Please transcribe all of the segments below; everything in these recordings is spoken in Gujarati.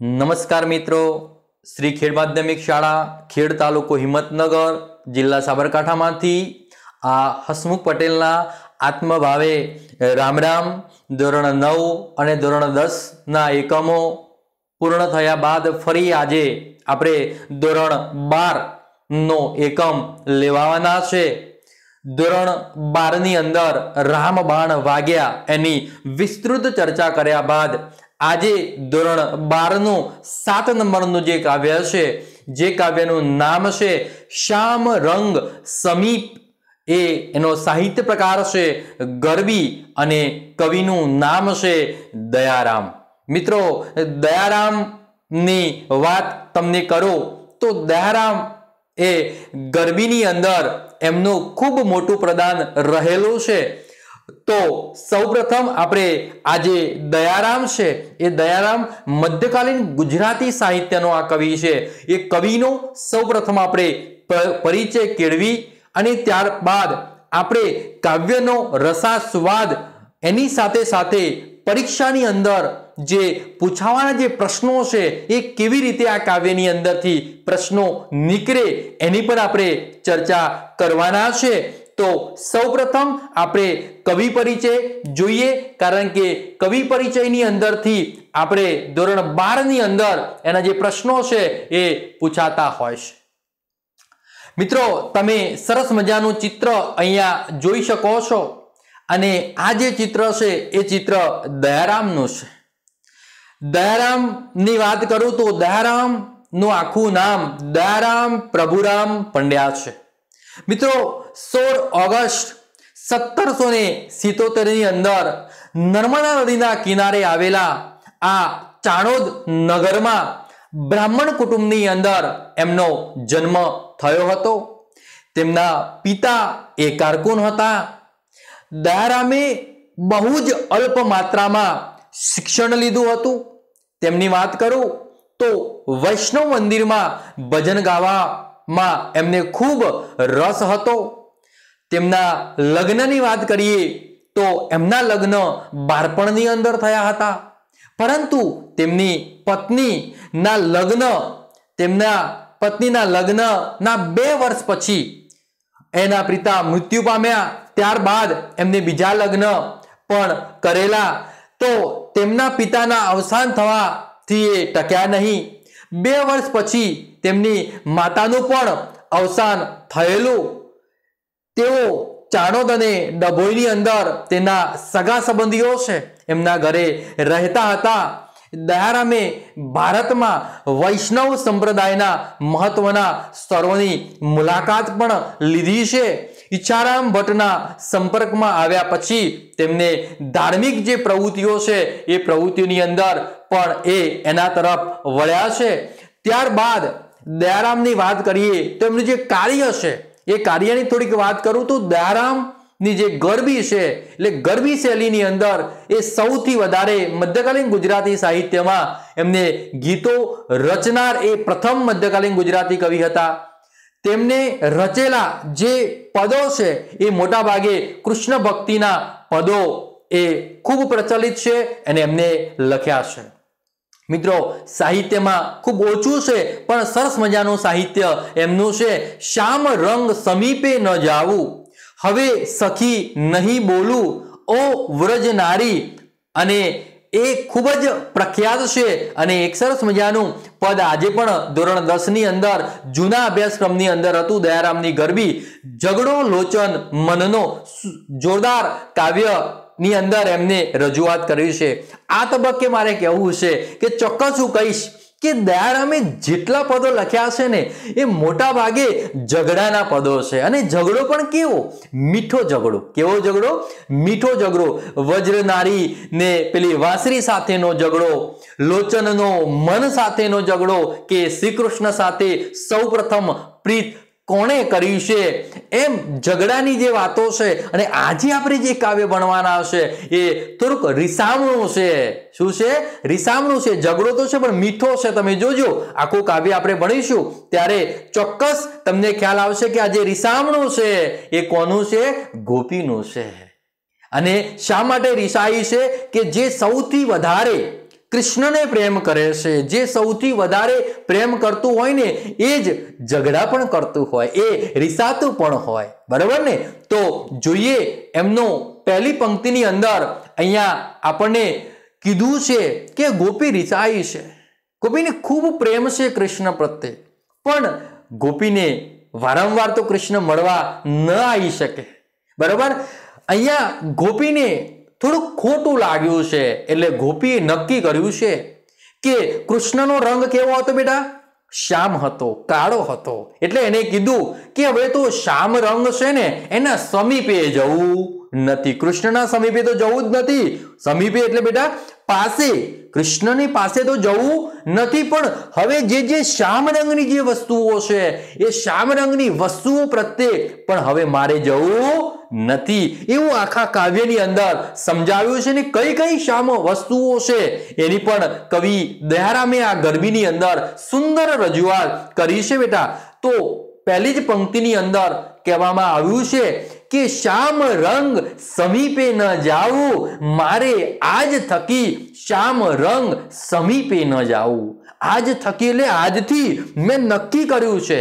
નમસ્કાર મિત્રો. શ્રી ખેડ માધ્યમિક શાળા, ખેડ તાલુકો હિંમતનગર, જિલ્લા સાબરકાંઠામાંથી આ હસમુખ પટેલના આત્મભાવે રામ રામ, ધોરણ નવ અને ધોરણ દસના એકમો પૂર્ણ થયા બાદ ફરી આજે આપણે ધોરણ બારનો એકમ લેવાના છે. ધોરણ બારની અંદર રામબાણ વાગ્યા એની વિસ્તૃત ચર્ચા કર્યા બાદ આજે ધોરણ બારનું સાત નંબરનું જે કાવ્ય છે જે કાવ્યનું નામ છે શ્યામ રંગ સમીપ. એ એનો સાહિત્ય પ્રકાર છે ગરબી અને કવિનું નામ છે દયારામ. મિત્રો, દયારામની વાત તમને કરો તો દયારામ એ ગરબીની અંદર એમનું ખૂબ મોટું પ્રદાન રહેલું છે. તો સૌપ્રથમ આપણે આજે દયારામ છે, એ દયારામ મધ્યકાલીન ગુજરાતી સાહિત્યનો આ કવિ છે. એ કવિનો સૌપ્રથમ આપણે પરિચય કેળવી અને ત્યારબાદ આપણે કાવ્યનો રસાસ્વાદ એની સાથે સાથે પરીક્ષાની અંદર જે પૂછાવાના જે પ્રશ્નો છે, એ કેવી રીતે આ કાવ્યની અંદરથી પ્રશ્નો નીકળે એની પર આપણે ચર્ચા કરવાના છે. તો સૌપ્રથમ આપણે કવિ પરિચય જોઈએ, કારણ કે કવિ પરિચયની અંદરથી આપણે ધોરણ બારની અંદર એના જે પ્રશ્નો છે એ પૂછાતા હોય છે. મિત્રો, તમે સરસ મજાનું ચિત્ર અહીંયા જોઈ શકો છો અને આ જે ચિત્ર છે એ ચિત્ર દયારામનું છે. દયારામની વાત કરું તો દયારામનું આખું નામ દયારામ પ્રભુરામ પંડ્યા છે. મિત્રો, સોળ ઓગસ્ટ સત્તરસો ને સિત્તોતેરની અંદર નર્મદા નદીના કિનારે આવેલા આ ચાણોદ નગરમાં બ્રાહ્મણ કુટુંબની અંદર એમનો જન્મ થયો હતો. તેમના પિતા એ કારકુન હતા. દયારામે બહુ જ અલ્પ માત્રામાં શિક્ષણ લીધું હતું. તેમની વાત કરું તો વૈષ્ણવ મંદિરમાં ભજન ગાવામાં એમને ખૂબ રસ હતો. તેમના લગ્નની વાત કરીએ તો એમના લગ્ન બાળપણની અંદર થયા હતા. પરંતુ તેમની પત્નીના લગ્ન, તેમના પત્નીના લગ્નના બે વર્ષ પછી એના પિતા મૃત્યુ પામ્યા. ત્યારબાદ એમને બીજા લગ્ન પણ કરેલા. તો તેમના પિતાના અવસાન થવાથી એ ટક્યા નહીં. બે વર્ષ પછી તેમની માતાનું પણ અવસાન થયેલું. તેઓ ચાણોદ અને ડભોઈની અંદર તેના સગા સંબંધીઓ છે. એમના ઘરે રહેતા હતા. દયારામે ભારતમાં વૈષ્ણવ સંપ્રદાયના મહત્વના સ્થળોની મુલાકાત પણ લીધી છે. ઈચ્છારામ ભટ્ટના સંપર્કમાં આવ્યા પછી તેમને ધાર્મિક જે પ્રવૃત્તિઓ છે એ પ્રવૃત્તિઓની અંદર પણ એ એના તરફ વળ્યા છે. ત્યારબાદ દયારામની વાત કરીએ તો એમનું જે કાર્ય છે, એ કાર્યની થોડીક વાત કરું તો દયારામની જે ગરબી છે, એટલે ગરબી શૈલીની અંદર એ સૌથી વધારે મધ્યકાલીન ગુજરાતી સાહિત્યમાં એમને ગીતો રચનાર એ પ્રથમ મધ્યકાલીન ગુજરાતી કવિ હતા. તેમને રચેલા જે પદો છે, એ મોટા ભાગે કૃષ્ણ ભક્તિના પદો એ ખૂબ પ્રચલિત છે અને એમને લખ્યા છે. મિત્રો, સાહિત્યમાં ખૂબ ઓછું છે, પણ સરસ મજાનું સાહિત્ય એમનું છે. શ્યામ રંગ સમીપે ન જાવું, હવે સખી નહીં બોલું. ઓ વ્રજ નારી. અને એ ખૂબ જ પ્રખ્યાત છે અને એક સરસ મજાનું પદ આજે પણ ધોરણ દસની અંદર, જૂના અભ્યાસક્રમની અંદર હતું, દયારામની ગરબી. ઝઘડો લોચન મનનો જોરદાર કાવ્ય ની અંદર એમને રજૂઆત કરી છે. આ તબક્કે મારે કહેવું છે કે ચોક્કસ હું કહીશ કે દયારામે જેટલા પદો લખ્યા છે ને, એ મોટા ભાગે ઝઘડાના પદો છે. અને ઝઘડો પણ કેવો? મીઠો ઝઘડો. કેવો ઝઘડો? મીઠો ઝઘડો. વજ્રનારી ને પેલી વાંસરી સાથેનો ઝઘડો, લોચનનો મન સાથેનો ઝઘડો કે શ્રી કૃષ્ણ સાથે સૌપ્રથમ પ્રીત કોણે કર્યું છે? એમ ઝઘડાની જે વાતો છે અને આજે આપણે જે કાવ્ય ભણવાના છે એ થોડુંક રિસામણું છે. શું છે? રિસામણું છે. ઝઘડો તો છે, પણ મીઠો છે. તમે જોજો, આખું કાવ્ય આપણે ભણીશું. ત્યારે ચોક્કસ તમને ખ્યાલ આવશે કે આ જે રિસામણું છે એ કોનું છે? ગોપીનું છે. અને શા માટે રિસાઈ છે? કે જે સૌથી વધારે કૃષ્ણને પ્રેમ કરે છે. જે સૌથી વધારે પ્રેમ કરતું હોય ને, એ જ ઝઘડા પણ કરતું હોય. એ રિસાતું પણ હોય. બરાબર ને? તો જોઈએ એમનો પહેલી પંક્તિની અંદર અહીંયા આપણને કીધું છે કે ગોપી રિસાઈ છે. ગોપીને ખૂબ પ્રેમ છે કૃષ્ણ પ્રત્યે. પણ ગોપીને વારંવાર તો કૃષ્ણ મળવા ન આવી શકે. બરાબર? અહીંયા ગોપીને થોડુંક ખોટું લાગ્યું છે એટલે ગોપીએ નક્કી કર્યું છે કે કૃષ્ણનો રંગ કેવો હતો બેટા? શ્યામ હતો, કાળો હતો. એટલે એને કીધું કે હવે તો શ્યામ રંગ છે ને એના સમીપે જવું. નથી. કૃષ્ણના સમીપે તો જવું જ નથી. સમીપે એટલે બેટા પાસે. કૃષ્ણની પાસે તો જવું નથી, પણ હવે જે જે શ્યામ રંગની જે વસ્તુઓ છે, એ શ્યામ રંગની વસ્તુઓ પ્રત્યે પણ હવે મારે જવું નથી. એવું આખા કાવ્યની અંદર સમજાવ્યું છે ને કઈ કઈ શ્યામ વસ્તુઓ છે, એની પણ કવિ દયારામે આ ગરબીની અંદર સુંદર રજૂઆત કરી છે બેટા. તો પહેલી જ પંક્તિની અંદર કહેવામાં આવ્યું છે કે શામ રંગ સમીપે ન જાવું? મારે આજ થકી શ્યામ રંગ સમીપે ન જાવું. આજ થકી એટલે આજથી મેં નક્કી કર્યું છે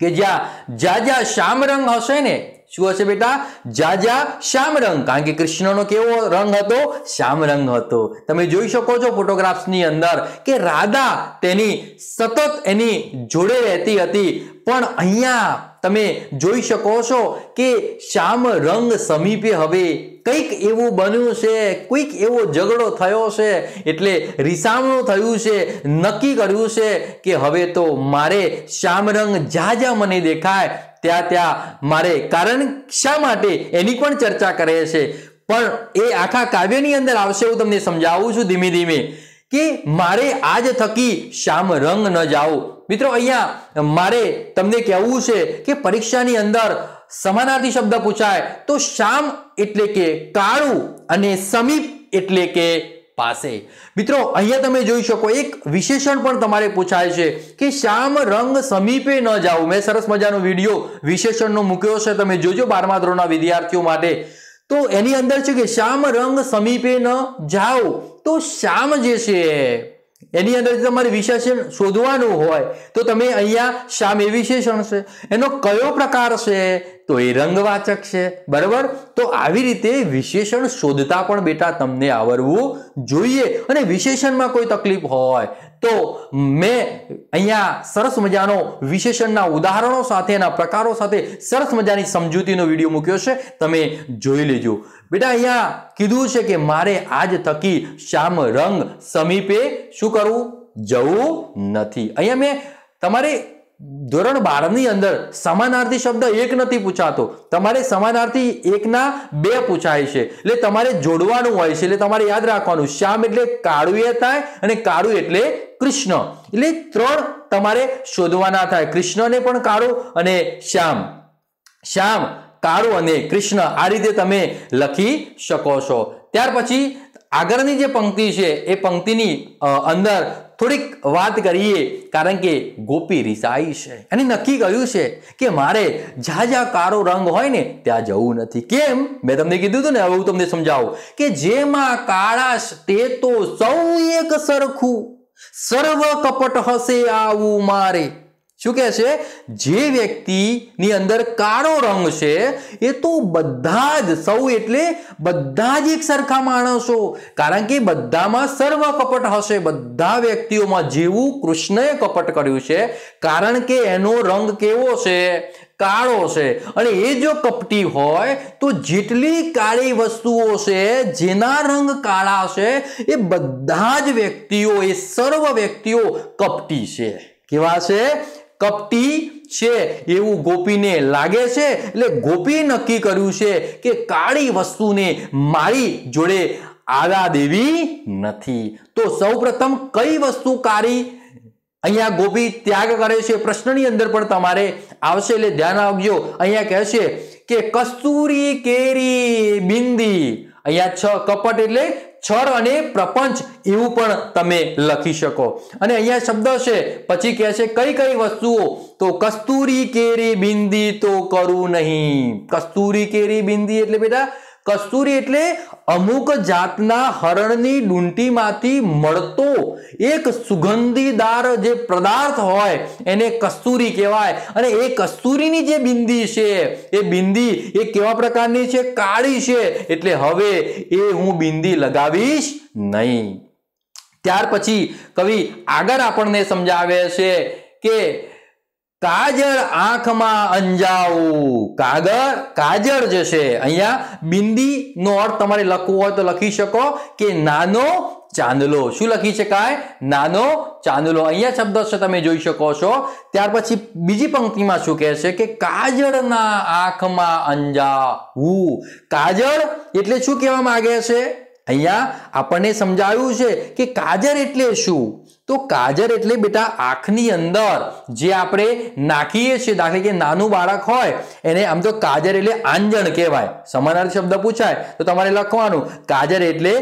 કે જ્યાં જ્યાં જ્યાં શ્યામ રંગ હશે ને, શું હશે બેટા? જાજા શ્યામ રંગ. કારણ કે કૃષ્ણનો કેવો રંગ હતો? શ્યામ રંગ હતો. તમે જોઈ શકો છો ફોટોગ્રાફ્સની અંદર કે રાધા તેની સતત એની જોડે રહેતી હતી. પણ અહીંયા તમે જોઈ શકો છો કે શ્યામ રંગ સમીપે હવે કંઈક એવું બન્યું છે, કોઈક એવો ઝઘડો થયો છે, એટલે રિસામણું થયું છે, નક્કી કર્યું છે કે હવે તો મારે શ્યામ રંગ જ્યાં જ્યાં મને દેખાય, ત્યાં ત્યાં મારે, કારણ શા માટે એની પણ ચર્ચા કરે છે. પણ એ આખા કાવ્યની અંદર આવશે હું તમને સમજાવું છું ધીમે ધીમે, કે મારે આજ થકી શ્યામ રંગ ન જાઓ મિત્રો, અહીંયા મારે તમને કહેવું છે કે પરીક્ષાની અંદર સમાનાર્થી શબ્દ પૂછાય તો શ્યામ એટલે કે કાળું અને સમીપ એટલે કે પાસે. મિત્રો, અહીંયા તમે જોઈ શકો, એક વિશેષણ પણ તમારે પૂછાય છે કે શ્યામ રંગ સમીપે ન જાઓ મેં સરસ મજાનો વીડિયો વિશેષણનો મૂક્યો છે, તમે જોજો બારમા ધોરણના વિદ્યાર્થીઓ માટે. તો એની અંદર છે કે શ્યામ રંગ સમીપે ન જાઓ તો શ્યામ જે છે એની અંદર તમારે વિશેષણ શોધવાનું હોય, તો તમે અહીંયા એ વિશેષણ છે. એનો કયો પ્રકાર છે? તો એ રંગવાચક છે, બરાબર? તો આવી રીતે વિશેષણ શોધતા પણ બેટા તમને આવડવું જોઈએ. અને વિશેષણમાં કોઈ તકલીફ હોય તો મેં અહીંયા સરસ મજાનો વિશેષણના ઉદાહરણો સાથે એના પ્રકારો સાથે સરસ મજાની સમજૂતીનો વીડિયો મૂક્યો છે. તમે જોઈ લેજો. બેટા અહીંયા કીધું છે કે મારે આજ થકી શ્યામ રંગ સમીપે શું કરવું? જવું નથી. અહીંયા મેં તમારે ધોરણ બારની અંદર સમાનાર્થી શબ્દ એક નથી પૂછાતો. તમારે સમાનાર્થી એકના બે પૂછાય છે. એટલે તમારે જોડવાનું હોય છે. એટલે તમારે યાદ રાખવાનું. શ્યામ એટલે કાળું એ થાય અને કાળું એટલે કૃષ્ણ. એટલે ત્રણ તમારે શોધવાના થાય. કૃષ્ણને પણ કાળું અને શ્યામ. શ્યામ, કાળું અને કૃષ્ણ આ રીતે તમે લખી શકો છો. ત્યાર પછી આગળની જે પંક્તિ છે, એ પંક્તિની અંદર થોડીક વાત કરીએ, કારણ કે ગોપી રિસાઈ છે. અને નક્કી કર્યું છે કે મારે જ્યાં જ્યાં કાળો રંગ હોય ને, ત્યાં જવું નથી. કેમ? મેં તમને કીધું હતું ને, હવે હું તમને સમજાવું. કે જેમાં કાળાશ તે તો સૌ એક સરખું. સર્વ કપટ હશે આવું મારે. શું કહે છે? જે વ્યક્તિની અંદર કાળો રંગ છે, એ તો બધા જ સૌ એટલે બધા જ એક સરખા માણસો. કારણ કે બધામાં સર્વ કપટ હશે. બધા વ્યક્તિઓમાં જેવું કૃષ્ણએ કપટ કર્યું છે, કારણ કે એનો રંગ કેવો છે? કાળો છે. અને એ જો કપટી હોય, તો જેટલી કાળી વસ્તુઓ છે, જેના રંગ કાળા છે, એ બધા જ વ્યક્તિઓ, એ સર્વ વ્યક્તિઓ કપટી છે. કેવા છે? કપટી છે એવું ગોપીને લાગે છે. એટલે ગોપી નક્કી કર્યું છે કે કાળી વસ્તુને મારી જોડે આદા દેવી નથી. તો સૌપ્રથમ કઈ વસ્તુ કાળી? અહીંયા ગોપી ત્યાગ કરે છે. પ્રશ્નની અંદર પણ તમારે આવશે, એટલે ધ્યાન આપજો અહીંયા કહે છે કે કસ્તુરી કેરી બિંદી. અહીંયા છ કપટ એટલે છળ અને પ્રપંચ એવું પણ તમે લખી શકો. અને અહીંયા શબ્દ છે, પછી કહે છે, કઈ કઈ વસ્તુઓ? તો કસ્તુરી કેરી બિંદી તો કરું નહીં. કસ્તુરી કેરી બિંદી એટલે બેટા કસ્તુરી એટલે અમુક જાતના હરણની ડુંટીમાંથી મળતો એક સુગંધીદાર જે પદાર્થ હોય, એને કસ્તુરી કહેવાય. અને એ કસ્તુરીની જે બિંદી છે, એ બિંદી એ કેવા પ્રકારની છે? કાળી છે. એટલે હવે એ હું બિંદી લગાવીશ નહીં. ત્યાર પછી કવિ આગળ આપણને સમજાવે છે કે કાજળ આંખમાં અંજાવું. કાગળ, કાજળ જે છે, અહીંયા બિંદી નો અર્થ તમારે લખવો હોય તો લખી શકો કે નાનો ચાંદલો. શું લખી શકાય? નાનો ચાંદલો. અહીંયા શબ્દ છે, તમે જોઈ શકો છો. ત્યાર પછી બીજી પંક્તિમાં શું કહે છે કે કાજળના આંખમાં અંજાવું. કાજળ એટલે શું કહેવા માંગે છે? અહીંયા આપણને સમજાવ્યું છે કે કાજર એટલે શું? તો કાજર એટલે બેટા આંખની અંદર જે આપણે નાખીએ છીએ, દાખલા કે નાનું બાળક હોય, એને આમ તો કાજર એટલે આંજણ કહેવાય. સમાનાર્થી શબ્દ પૂછાય, તો તમારે લખવાનું. કાજર એટલે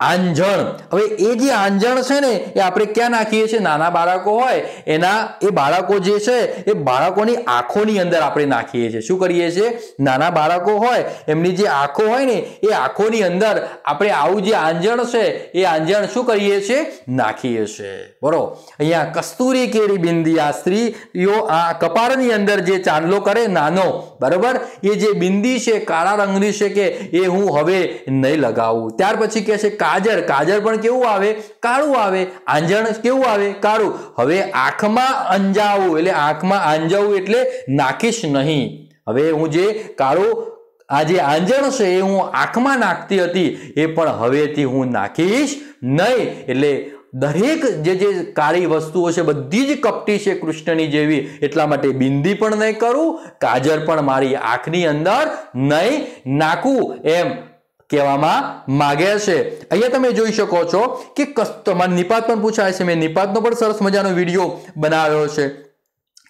આંજણ. હવે એ જે આંજણ છે ને, એ આપણે ક્યાં નાખીએ છીએ? નાના બાળકો હોય, એના, એ બાળકો જે છે, એ બાળકોની આંખોની અંદર આપણે નાખીએ છીએ. શું કરીએ છીએ? નાના બાળકો હોય, એમની જે આંખો હોય ને, એ આંખોની અંદર આપણે આવું જે આંજણ છે, એ આંજણ શું કરીએ છીએ? નાખીએ છીએ. બરોબર અહીંયા કસ્તુરી કેરી બિંદી આ સ્ત્રીઓ આ કપાળની અંદર જે ચાંદલો કરે, નાનો. બરાબર? એ જે બિંદી છે, કાળા રંગની છે કે, એ હું હવે નહીં લગાવું. ત્યાર પછી કહે છે કાજર કાજર પણ કેવું આવે? કાળું આવે. આંજણ કેવું આવે? કાળું. હવે આંખમાં અંજાવું, એટલે આંખમાં આંજાવું એટલે નાખીશ નહીં. હવે હું જે કાળું, આ જે આંજણ છે એ હું આંખમાં નાખતી હતી, એ પણ હવેથી હું નાખીશ નહીં. એટલે દરેક જે જે કાળી વસ્તુઓ છે, બધી જ કપટી છે કૃષ્ણની જેવી, એટલા માટે બિંદી પણ નહીં કરું, કાજર પણ મારી આંખની અંદર નહીં નાખું. એમ કહેવામાં માગે છે. અહીંયા તમે જોઈ શકો છો કે તમારે નિપાત પણ પૂછાય છે. મેં નિપાતનો પણ સરસ મજાનો વીડિયો બનાવ્યો છે.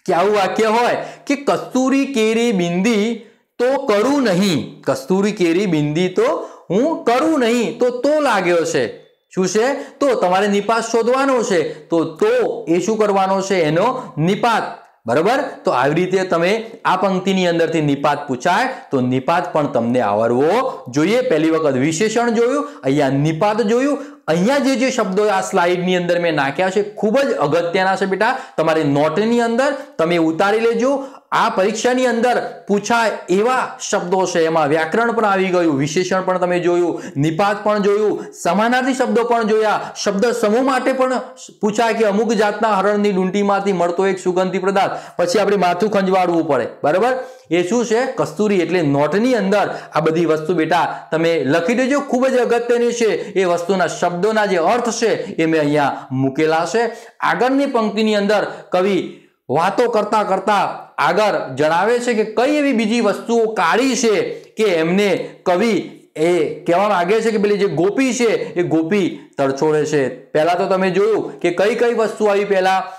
કે આવું વાક્ય હોય કે કસ્તુરી કેરી બિંદી તો કરું નહીં. કસ્તુરી કેરી બિંદી તો હું કરું નહીં. તો તો લાગ્યો છે. શું છે? તો તમારે નિપાત શોધવાનો છે. તો તો એ શું કરવાનો છે? એનો નિપાત. બરાબર? તો આવી રીતે તમે આ પંક્તિની અંદરથી નિપાત પૂછાય, તો નિપાત પણ તમને આવડવો જોઈએ. પહેલી વખત વિશેષણ જોયું, અહીંયા નિપાત જોયું. અહીંયા જે જે શબ્દો આ સ્લાઇડની અંદર મેં નાખ્યા છે, ખૂબ જ અગત્યના છે બેટા. તમારી નોટની અંદર તમે ઉતારી લેજો આ પરીક્ષાની અંદર પૂછાય એવા શબ્દો છે. એમાં વ્યાકરણ પણ આવી ગયું, વિશેષણ પણ તમે જોયું, નિપાત પણ જોયું, સમાનાર્થી શબ્દો પણ જોયા. શબ્દ સમૂહ માટે પણ પૂછાય કે અમુક જાતના હરણની ડુંટીમાંથી મળતો એક સુગંધી પદાર્થ. પછી આપણે માથું ખંજવાળવું પડે. બરાબર? એ શું છે? કસ્તુરી એટલે નોટની અંદર આ બધી વસ્તુ બેટા તમે લખી દેજો. ખૂબ જ અગત્યની છે. એ વસ્તુના શબ્દોના જે અર્થ છે એ મેં અહીંયા મૂકેલા છે. આગળની પંક્તિની અંદર કવિ વાતો કરતા કરતા આગળ જણાવે છે કે કઈ એવી બીજી વસ્તુઓ કાઢી છે કે એમને કવિ એ કહેવા માંગે છે કે પેલી જે ગોપી છે એ ગોપી તરછોડે છે. પહેલા તો તમે જોયું કે કઈ કઈ વસ્તુ આવી પહેલા?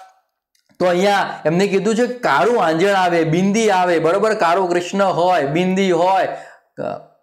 તો અહીંયા એમને કીધું છે કાળું આંજણ આવે, બિંદી આવે, બરોબર? કાળું કૃષ્ણ હોય, બિંદી હોય.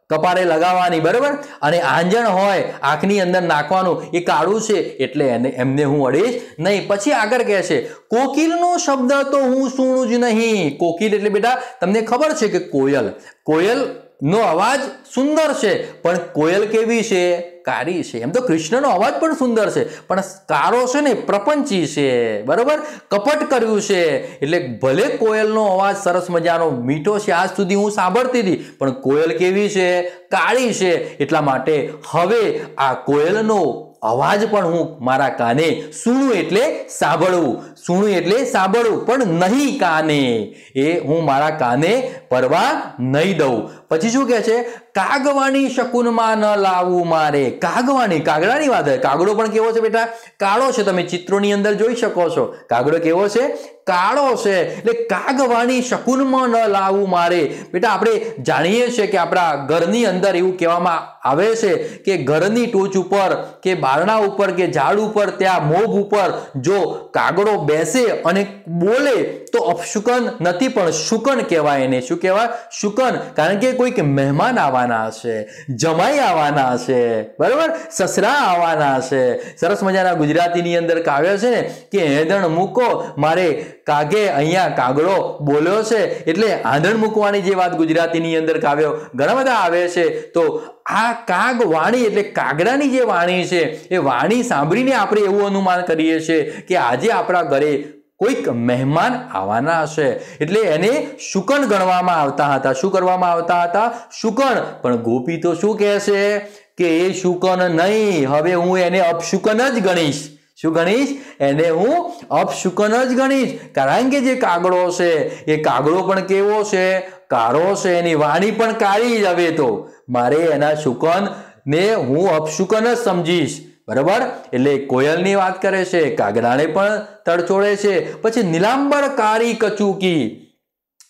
કપારે લગાવવાની, બરાબર? અને આંજણ હોય, આંખની અંદર નાખવાનું, એ કાળું છે, એટલે એને, એમને હું અડીશ નહીં. પછી આગળ કહે છે, કોકિલનો શબ્દ તો હું સુણું જ નહીં. કોકિલ એટલે બેટા, તમને ખબર છે કે કોયલ? કોયલ નો અવાજ સુંદર છે, પણ કોયલ કેવી છે? કારી છે. એમ તો કૃષ્ણનો અવાજ પણ સુંદર છે. પણ કારો છે ને પ્રપંચી છે. બરોબર? કપટ કર્યું છે. એટલે ભલે કોયલનો અવાજ સરસ મજાનો મીઠો છે. આજ સુધી હું સાંભળતી હતી. પણ કોયલ કેવી છે? કાળી છે. એટલા માટે હવે આ કોયલનો અવાજ પણ હું મારા કાને સુણું એટલે સાંભળવું સુણું એટલે સાંભળવું પણ નહીં કાને. એ હું મારા કાને પરવા નહીં દઉં. પછી શું કહે છે? કાગવાણી શકુનમાં ન લાવવું મારે. કાગવાણી, કાગડાની વાત કાગડો પણ કેવો છે બેટા? કાળો છે. તમે ચિત્રોની અંદર જોઈ શકો છો. કાગડો કેવો છે? કાળો છે એટલે કાગવાની શકુનમાં ન લાવવું મારે. બેટા, આપણે જાણીએ છીએ કે આપણા ઘરની અંદર એવું કહેવામાં આવે છે કે ઘરની ટોચ ઉપર કે બારણા ઉપર કે ઝાડ ઉપર ત્યાં મોભ ઉપર જો કાગડો બેસે અને બોલે તો અપશુકન નથી, પણ શુકન કહેવાય એને. શું કહેવાય? શુકન. કારણ કે કોઈક મહેમાન આવવાના છે જમાઈ આવવાના છે બરાબર? સસરા આવવાના છે સરસ મજાના ગુજરાતીની અંદર કાવ્ય છે ને કે હેદણ મૂકો, મારે કાગે અહીંયા કાગડો બોલ્યો છે? એટલે આંધણ મૂકવાની જે વાત ગુજરાતીની અંદર કાવ્યો ઘણા બધા આવે છે. તો આ કાગ વાણી એટલે કાગડાની જે વાણી છે, એ વાણી સાંભળીને આપણે એવું અનુમાન કરીએ છીએ કે આજે આપણા ઘરે કોઈક મહેમાન આવવાના હશે. એટલે એને શુકન ગણવામાં આવતા હતા. શું કરવામાં આવતા હતા? શુકન. પણ ગોપી તો શું કહે છે? કે એ શુકન નહીં. હવે હું એને અપશુકન જ ગણીશ. શું ગણીશ? એને હું અપશુકન જ ગણીશ. કારણ કે જે કાગડો છે, એ કાગડો પણ કેવો છે? કાળો છે, એની વાણી પણ કાળી જ હવે તો. મારે એના શુકન ને હું અપશુકન જ સમજીશ. બરાબર? એટલે કોયલની વાત કરે છે, કાગડાને પણ તડછોડે છે. પછી નીલાંબર કાળી કચુકી.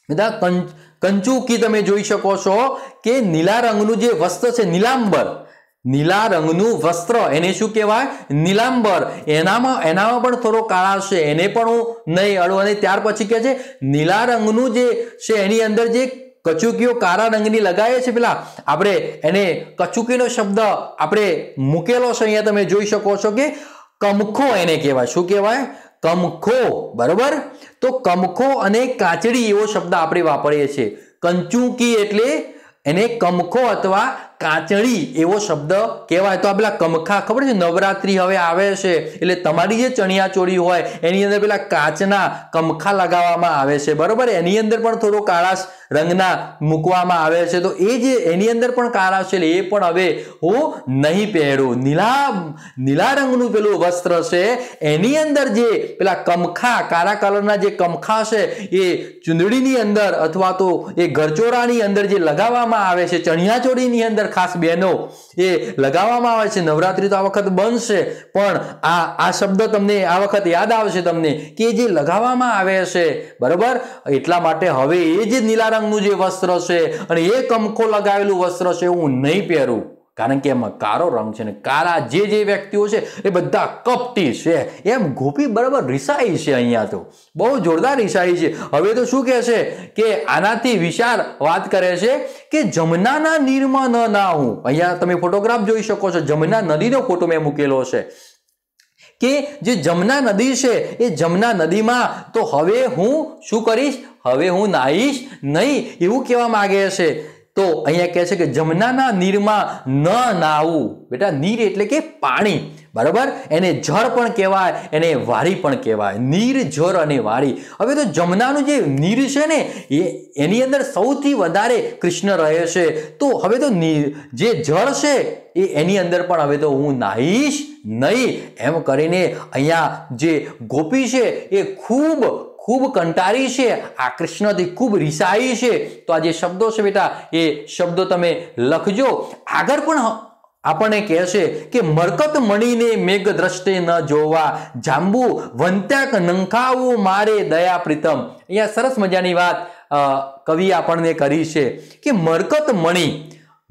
બધા કંચુકી તમે જોઈ શકો છો કે નીલા રંગનું જે વસ્ત્ર છે, નીલાંબર. નીલા રંગનું વસ્ત્ર. એને શું કહેવાય? નીલાંબર. એનામાં એનામાં પણ થોડો કાળા છે એને પણ હું નહીં અડું. અને ત્યાર પછી કહે છે નીલા રંગનું જે છે, એની અંદર જે કચુકીઓ કાળા રંગની લગાવે છે પેલા આપણે એને કચુકીનો શબ્દ આપણે મૂકેલો છે, અહીંયા તમે જોઈ શકો છો કે કમખો એને કહેવાય. શું કહેવાય? કમખો. બરોબર? તો કમખો અને કાચડી એવો શબ્દ આપણે વાપરીએ છીએ. કંચુકી એટલે એને કમખો અથવા કાચડી એવો શબ્દ કહેવાય. તો આ પેલા કમખા ખબર છે? નવરાત્રી હવે આવે છે. એટલે તમારી જે ચણિયા ચોળી હોય, એની અંદર પેલા કાચના કમખા લગાવવામાં આવે છે. બરોબર? એની અંદર પણ થોડો કાળાશ રંગના મૂકવામાં આવે છે. તો એ જે એની અંદર પણ કાળાશ છે એ પણ હવે હું નહીં પહેરું. નીલા નીલા રંગનું પેલું વસ્ત્ર છે, એની અંદર જે પેલા કમખા, કાળા કલરના જે કમખા છે, એ ચુંદડીની અંદર અથવા તો એ ગરચોરાની અંદર જે લગાવવામાં આવે છે, ચણિયાચોળીની અંદર ખાસ બહેનો એ લગાવવામાં આવે છે. નવરાત્રી તો આ વખત બનશે, પણ આ આ શબ્દ તમને આ વખત યાદ આવશે તમને કે જે લગાવવામાં આવે છે. બરોબર? એટલા માટે હવે એ જે નીલા રંગનું જે વસ્ત્ર છે અને એ કમખો લગાવેલું વસ્ત્ર છે હું નહીં પહેરું. કારણ કે એમાં કારો રંગ છે ને કારા જે જે વ્યક્તિઓ છે એ બધા કપટી છે. એમ ગોપી બરાબર રિસાઈ છે અહીંયા તો. બહુ જોરદાર રિસાઈ છે. હવે તો શું કહે છે કે આનાથી વિશાળ વાત કરે છે કે જમનાના નીરમાં ન ના હું અહીંયા તમે ફોટોગ્રાફ જોઈ શકો છો. જમના નદીનો ફોટો મેં મૂકેલો છે. કે જે જમના નદી છે એ જમના નદીમાં તો હવે હું શું કરીશ? હવે હું નાહીશ નહીં એવું કહેવા માગે છે. તો અહીંયા કહે છે કે જમનાના નીરમાં ન નાવું. બેટા, નીર એટલે કે પાણી. બરાબર? એને જળ પણ કહેવાય, એને વારી પણ કહેવાય. નીર, જળ અને વારી. હવે તો જમનાનું જે નીર છે ને, એ એની અંદર સૌથી વધારે કૃષ્ણ રહે છે. તો હવે તો જે જળ છે, એ એની અંદર પણ હવે તો હું નાહીશ નહીં. એમ કરીને અહીંયા જે ગોપી છે, એ ખૂબ ખૂબ કંટાળી છે, આ કૃષ્ણથી ખૂબ રિસાઈ છે. તો આ જે શબ્દો છે બેટા, એ શબ્દો તમે લખજો. આગળ પણ આપણને કહેશે કે મરકત મણીને મેઘ દ્રષ્ટે ન જોવા. જાંબુ વંત્યાક નંખાવું મારે દયા પ્રીતમ. અહીંયા સરસ મજાની વાત કવિ આપણને કરી છે કે મરકત મણી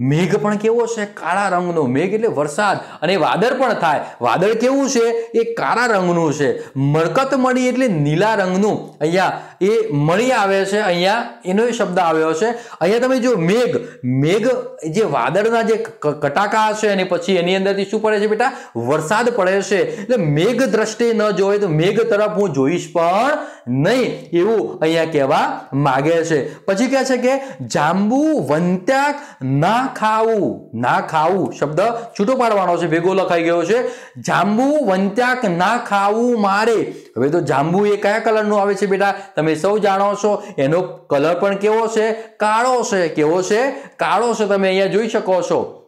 મેઘ પણ કેવો છે? કાળા રંગનો. મેઘ એટલે વરસાદ. અને વાદળ પણ થાય. વાદળ કેવું છે? એ કાળા રંગનું છે. મરકત મળી એટલે નીલા રંગનું. અહીંયા એ મળી આવે છે. અહીંયા એનો શબ્દ આવ્યો છે. અહીંયા તમે જો મેઘ. મેઘ જે વાદળના જે કટાકા છે અને પછી એની અંદરથી શું પડે છે બેટા. વરસાદ પડે છે. એટલે મેઘ દ્રષ્ટિ ન જોવે તો મેઘ તરફ હું જોઈશ પણ નહીં. એવું અહીંયા કહેવા માગે છે. પછી કહે છે કે જાંબુ વંત્યાક ના ખાવું ના ખાવું શબ્દ છૂટો પાડવાનો છે. ભેગો લખાઈ ગયો છે. જાંબુ વંત્યાક ના ખાવું મારે. હવે તો જાંબુ એ કયા કલરનું આવે છે બેટા? તમે સૌ જાણો છો. એનો કલર પણ કેવો છે? કાળો છે. કેવો છે? કાળો છે. તમે અહીંયા જોઈ શકો છો.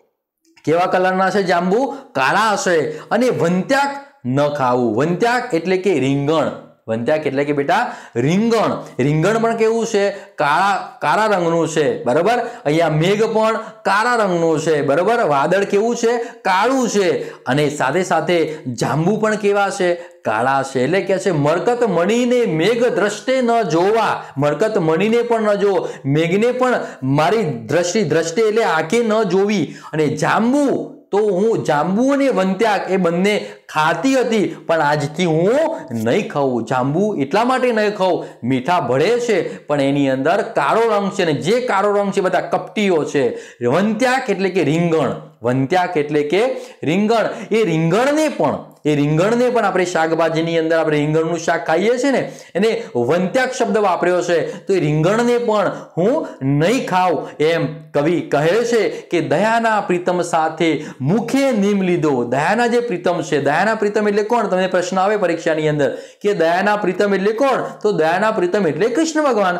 કેવા કલરના છે જાંબુ? કાળા હશે અને વંત્યાક ન ખાવું વંત્યાક એટલે કે રીંગણ. વંત્યાક એટલે કે બેટા રીંગણ. રીંગણ પણ કેવું છે? કાળા કાળા રંગનું છે. બરાબર? અહીંયા મેઘ પણ કાળા રંગનું છે. બરાબર? વાદળ કેવું છે? કાળું છે. અને સાથે સાથે જાંબુ પણ કેવા છે? કાળા છે. એટલે કે છે, મરકત મણીને મેઘ દ્રષ્ટે ન જોવા. મરકત મણીને પણ ન જોવો મેઘને પણ મારી દ્રષ્ટિ દ્રષ્ટિ એટલે આંખે ન જોવી. અને જાંબુ તો હું જાંબુ અને વંત્યાક એ બંને ખાતી હતી, પણ આજથી હું નહીં ખાઉં. જાંબુ એટલા માટે નહીં ખાઉં. મીઠા ભળે છે, પણ એની અંદર કાળો રંગ છે અને જે કાળો રંગ છે બધા કપટીઓ છે. વંત્યાક એટલે કે રીંગણ. વંત્યાક એટલે કે રીંગણ. એ રીંગણને પણ એ રીંગણને પણ આપણે શાકભાજીની અંદર આપણે રીંગણનું શાક ખાઈએ છીએ ને, એને વંત્યાક શબ્દ વાપર્યો છે, તો એ રીંગણને પણ હું નહીં ખાઉં. એમ કવિ કહે છે કે દયાના પ્રીતમ સાથે મુખે નીમ લીધો. દયાના જે પ્રીતમ છે, દયાના પ્રીતમ એટલે કોણ? તમને પ્રશ્ન આવે પરીક્ષાની અંદર કે દયાના પ્રીતમ એટલે કોણ? તો દયાના પ્રીતમ એટલે કૃષ્ણ ભગવાન.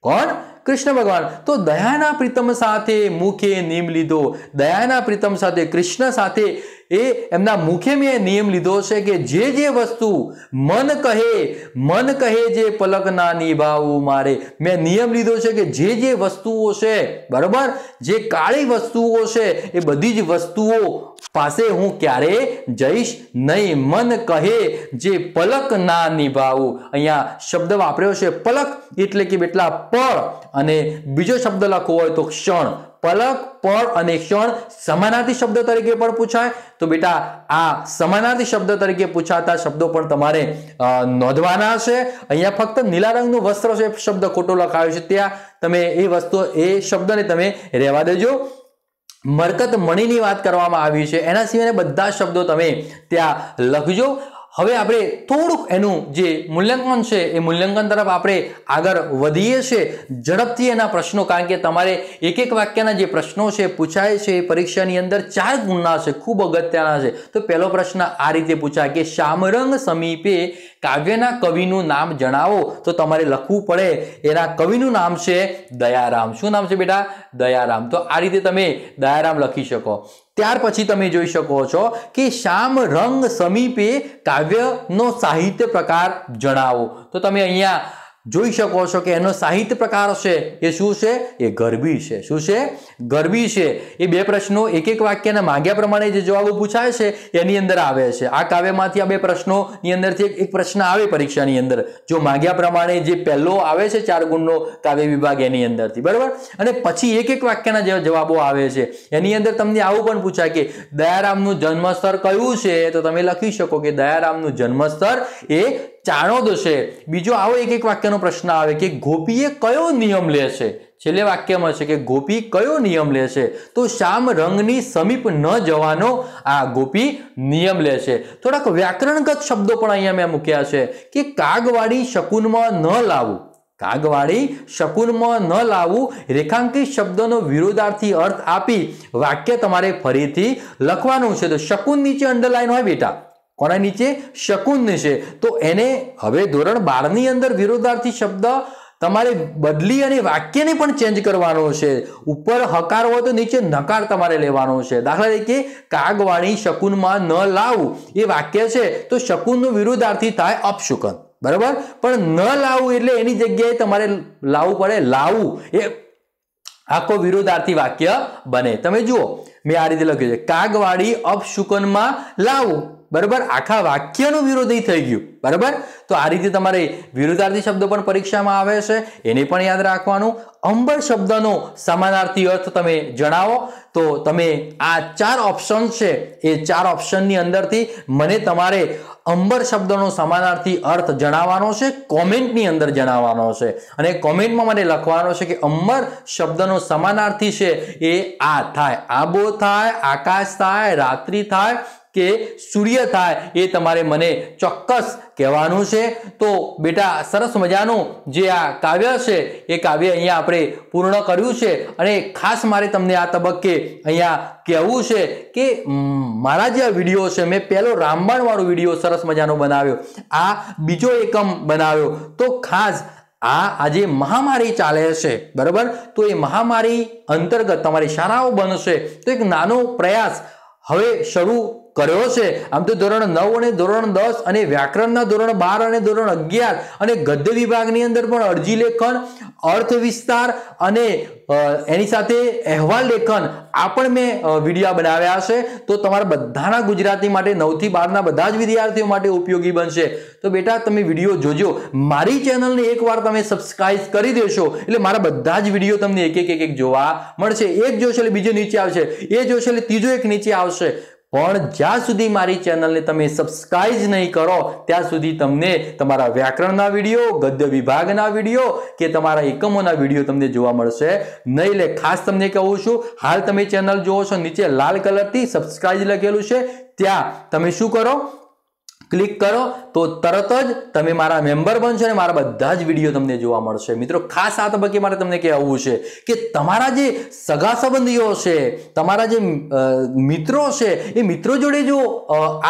કોણ? કૃષ્ણ ભગવાન. તો દયાના પ્રીતમ સાથે મુખે નીમ લીધો. દયાના પ્રીતમ સાથે કૃષ્ણ સાથે એ એમના મુખે મેં નિયમ લીધો છે કે જે જે વસ્તુ મન કહે મન કહે જે પલક ના નિભાવવું મારે. મેં નિયમ લીધો છે કે જે જે વસ્તુઓ છે, બરાબર? જે કાળી વસ્તુઓ છે, એ બધી જ વસ્તુઓ પાસે હું ક્યારે જઈશ નહીં. મન કહે જે પલક ના નિભાવું. અહીંયા શબ્દ વાપર્યો છે પલક એટલે કે બેટલા પળ. અને બીજો શબ્દ લખવો હોય તો ક્ષણ. પલક, પળ અને ક્ષણ સમાનાર્થી શબ્દ તરીકે પણ પૂછાય. તો બેટા, આ સમાનાર્થી શબ્દ તરીકે પૂછાતા શબ્દો પણ તમારે નોંધવાના છે. અહીંયા ફક્ત નીલા રંગનું વસ્ત્ર છે, શબ્દ ખોટો લખાયો છે. ત્યાં તમે એ વસ્તુ, એ શબ્દને તમે રહેવા દેજો. મરકત મણીની વાત કરવામાં આવી છે. એના સિવાય બધા શબ્દો તમે ત્યાં લખજો. હવે આપણે થોડુંક એનું જે મૂલ્યાંકન છે, એ મૂલ્યાંકન તરફ આપણે આગળ વધીએ છીએ. ઝડપથી એના પ્રશ્નો, કારણ કે તમારે એક એક વાક્યના જે પ્રશ્નો છે, પૂછાય છે, એ પરીક્ષાની અંદર ચાર ગુણના છે, ખૂબ અગત્યના છે. તો પહેલો પ્રશ્ન આ રીતે પૂછાય કે શામરંગ સમીપે કાવ્યના કવિનું નામ જણાવો. તો તમારે લખવું પડે, એના કવિનું નામ છે દયારામ. શું નામ છે બેટા? દયારામ. તો આ રીતે તમે દયારામ લખી શકો. ત્યાર પછી તમે જોઈ શકો છો કે શામ રંગ સમીપે કાવ્યનો સાહિત્ય પ્રકાર જણાવો. તો તમે અહીંયા જોઈ શકો છો કે એનો સાહિત્ય પ્રકાર છે, એ શું છે? એ ગરબી છે. શું છે? ગરબી છે. એ બે પ્રશ્નો એક એક વાક્યના માંગ્યા પ્રમાણે જે જવાબો પૂછાય છે, એની અંદર આવે છે. આ કાવ્યમાંથી આ બે પ્રશ્નોની અંદરથી એક પ્રશ્ન આવે પરીક્ષાની અંદર. જો માંગ્યા પ્રમાણે જે પહેલો આવે છે ચાર ગુણનો કાવ્ય વિભાગ એની અંદરથી. બરાબર? અને પછી એક એક વાક્યના જે જવાબો આવે છે. એની અંદર તમને આવું પણ પૂછાય કે દયારામનું જન્મસ્થળ કયું છે? તો તમે લખી શકો કે દયારામનું જન્મસ્થળ એ ચાણોદ છે. બીજો આવો એક એક વાક્યનો પ્રશ્ન આવે કે ગોપીએ કયો નિયમ લે છે? છેલ્લે વાક્યમાં છે કે ગોપી કયો નિયમ લે છે? તો શ્યામ રંગની સમીપ ન જવાનો આ ગોપી નિયમ લે છે. થોડાક વ્યાકરણગત શબ્દો પણ અહીંયા મેં મૂક્યા છે કે કાગવાળી શકુનમાં ન લાવવું કાગવાળી શકુનમાં ન લાવવું રેખાંકિત શબ્દનો વિરોધાર્થી અર્થ આપી વાક્ય તમારે ફરીથી લખવાનું છે. તો શકુન નીચે અંડરલાઈન હોય બેટા. કોના નીચે? શકુન છે. તો એને હવે ધોરણ બારની અંદર વિરોધાર્થી શબ્દ તમારે બદલી અને વાક્યને પણ ચેન્જ કરવાનો છે. ઉપર હકાર હોય તો નીચે નકાર તમારે લેવાનો છે. દાખલા તરીકે, કાગવાણી શકુનમાં ન લાવવું એ વાક્ય છે. તો શકુનનો વિરોધાર્થી થાય અપશુકન. બરાબર? પણ ન લાવવું એટલે એની જગ્યાએ તમારે લાવવું પડે લાવવું એ આખો વિરોધાર્થી વાક્ય બને. તમે જુઓ, મેં આ રીતે લખ્યું છે. કાગવાળી અપશુકનમાં લાવવું બરાબર? આખા વાક્યનું વિરોધી થઈ ગયું. બરાબર? તો આ રીતે તમારે વિરોધાર્થી શબ્દો પણ પરીક્ષામાં આવે છે. એને પણ યાદ રાખવાનું. અંબર શબ્દનો સમાનાર્થી અર્થ તમે જણાવો. તો તમે આ ચાર ઓપ્શન છે, એ ચાર ઓપ્શનની અંદરથી મને તમારે અંબર શબ્દનો સમાનાર્થી અર્થ જણાવવાનો છે કોમેન્ટની અંદર જણાવવાનો છે. અને કોમેન્ટમાં મને લખવાનો છે કે અંબર શબ્દનો સમાનાર્થી છે એ આ થાય. આબો થાય, આકાશ થાય, રાત્રિ થાય કે સૂર્ય થાય એ તમારે મને ચોક્કસ કહેવાનું છે. તો બેટા, સરસ મજાનું જે આ કાવ્ય છે, એ કાવ્ય અહીંયા આપણે પૂર્ણ કર્યું છે અને ખાસ મારે તમને આ તબક્કે અહીંયા કહેવું છે કે મારા જે આ વીડિયો છે, મેં પહેલો રામબાણવાળો વીડિયો સરસ મજાનો બનાવ્યો. આ બીજો એકમ બનાવ્યો. તો ખાસ આ આજે મહામારી ચાલે છે, બરાબર? તો એ મહામારી અંતર્ગત તમારી શાળાઓ બનશે તો એક નાનો પ્રયાસ હવે શરૂ કર્યો છે. આમ તો ધોરણ નવ અને ધોરણ દસ અને વ્યાકરણના ધોરણ બાર અને ધોરણ અગિયાર અને ગદ્ય વિભાગની અંદર પણ અરજી લેખન, અર્થ વિસ્તાર અને એની સાથે અહેવાલ લેખન આ પણ મેં વિડીયા બનાવ્યા છે તો તમારા બધાના ગુજરાતી માટે નવથી બારના બધા જ વિદ્યાર્થીઓ માટે ઉપયોગી બનશે. તો બેટા, તમે વીડિયો જોજો. મારી ચેનલને એકવાર તમે સબસ્ક્રાઇબ કરી દેશો. એટલે મારા બધા જ વીડિયો તમને એક એક એક જોવા મળશે. એક જોશો એટલે બીજો નીચે આવશે. એ જોશો એટલે ત્રીજો એક નીચે આવશે. પણ જ્યાં સુધી મારી ચેનલને તમે સબસ્ક્રાઇબ નહીં કરો, ત્યાં સુધી તમને તમારા વ્યાકરણના વીડિયો, ગદ્ય વિભાગના વીડિયો કે તમારા એકમોના વીડિયો તમને જોવા મળશે. નહીં એટલે ખાસ તમને કહું છું, હાલ તમે ચેનલ જુઓ છો, નીચે લાલ કલરથી સબસ્ક્રાઇબ લખેલું છે, ત્યાં તમે શું કરો? ક્લિક કરો તો તરત જ તમે મારા મેમ્બર બનશો અને મારા બધા જ વીડિયો તમને જોવા મળશે. મિત્રો, ખાસ આ તબક્કે મારે તમને કહેવું છે કે તમારા જે સગા સંબંધીઓ છે, તમારા જે મિત્રો છે, એ મિત્રો જોડે જો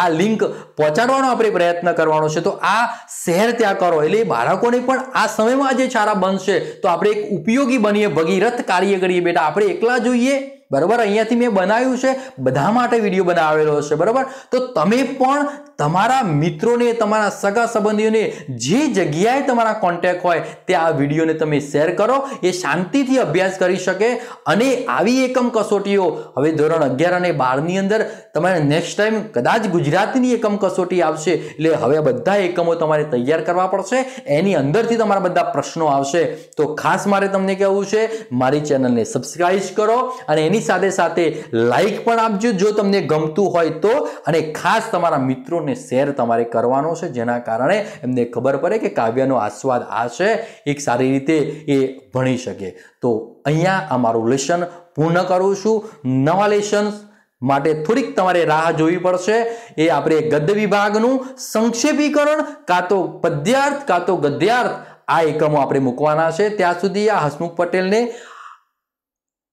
આ લિંક પહોંચાડવાનો આપણે પ્રયત્ન કરવાનો છે. તો આ શહેર ત્યાં કરો. એટલે બાળકોને પણ આ સમયમાં જે સારા બનશે. તો આપણે એક ઉપયોગી બનીએ, ભગીરથ કાર્ય કરીએ. બેટા, આપણે એકલા જોઈએ બરાબર? અહીંયાથી મેં બનાવ્યું છે, બધા માટે વીડિયો બનાવેલો છે, બરાબર? તો તમે પણ તમારા મિત્રોને, તમારા સગા સંબંધીઓને જે જગ્યાએ તમારા કોન્ટેક હોય, તે આ વિડીયોને તમે શેર કરો, એ શાંતિથી અભ્યાસ કરી શકે અને આવી એકમ કસોટીઓ, હવે ધોરણ અગિયાર અને બારની અંદર તમારે નેક્સ્ટ ટાઈમ કદાચ ગુજરાતીની એકમ કસોટી આવશે, એટલે હવે બધા એકમો તમારે તૈયાર કરવા પડશે, એની અંદરથી તમારા બધા પ્રશ્નો આવશે. તો ખાસ મારે તમને કહેવું છે, મારી ચેનલને સબસ્ક્રાઈબ કરો અને એની સાથે સાથે લાઇક પણ આપજો. જો તમને ગમતું હોય તો અને ખાસ તમારા મિત્રોને શેર તમારે કરવાનો છે, જેના કારણે એમને ખબર પડે કે કાવ્યનો આસ્વાદ આ છે, એક સારી રીતે એ ભણી શકે. તો અહીંયા આ મારું લેશન પૂર્ણ કરું છું. નવા લેશન્સ માટે થોડીક તમારે રાહ જોવી પડશે. એ આપણે ગદ્ય વિભાગનું સંક્ષેપીકરણ કાં તો પદ્યાર્થ, કાં તો ગદ્યાર્થ આ એકમો આપણે મૂકવાના છે. ત્યાં સુધી આ હસમુખ પટેલને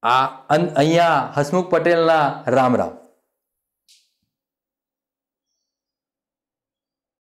આ અહીંયા હસમુખ પટેલના રામ રામ.